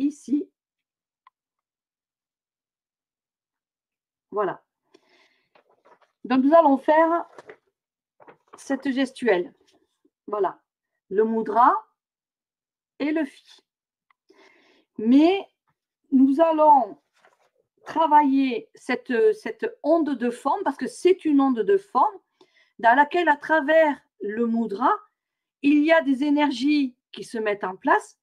ici. Voilà. Donc, nous allons faire cette gestuelle. Voilà. Le mudra et le fi. Mais nous allons travailler cette, onde de forme parce que c'est une onde de forme dans laquelle, à travers le mudra, il y a des énergies qui se mettent en place.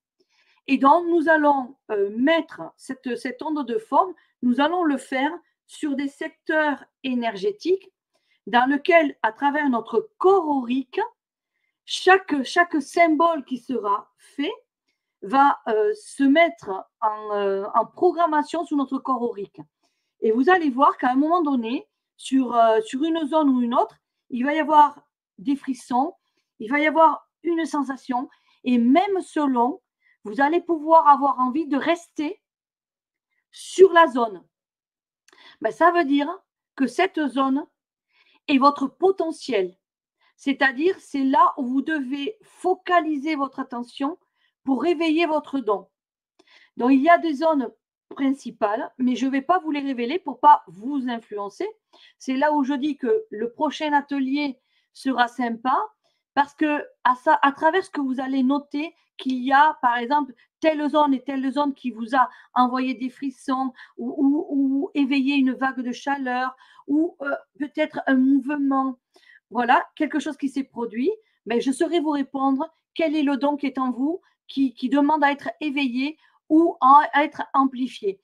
Et donc, nous allons euh, mettre cette, cette onde de forme, nous allons le faire sur des secteurs énergétiques dans lesquels, à travers notre corps aurique, chaque, chaque symbole qui sera fait va euh, se mettre en, euh, en, programmation sur notre corps aurique. Et vous allez voir qu'à un moment donné, sur, sur une zone ou une autre, il va y avoir des frissons, il va y avoir une sensation, et même selon, vous allez pouvoir avoir envie de rester sur la zone. Ben, ça veut dire que cette zone est votre potentiel. C'est-à-dire, c'est là où vous devez focaliser votre attention pour réveiller votre don. Donc, il y a des zones principales, mais je ne vais pas vous les révéler pour pas vous influencer. C'est là où je dis que le prochain atelier sera sympa parce que à, travers ce que vous allez noter, qu'il y a, par exemple, telle zone et telle zone qui vous a envoyé des frissons ou, éveillé une vague de chaleur ou euh, peut-être un mouvement, voilà, quelque chose qui s'est produit, mais je saurai vous répondre quel est le don qui est en vous, qui demande à être éveillé ou à être amplifié.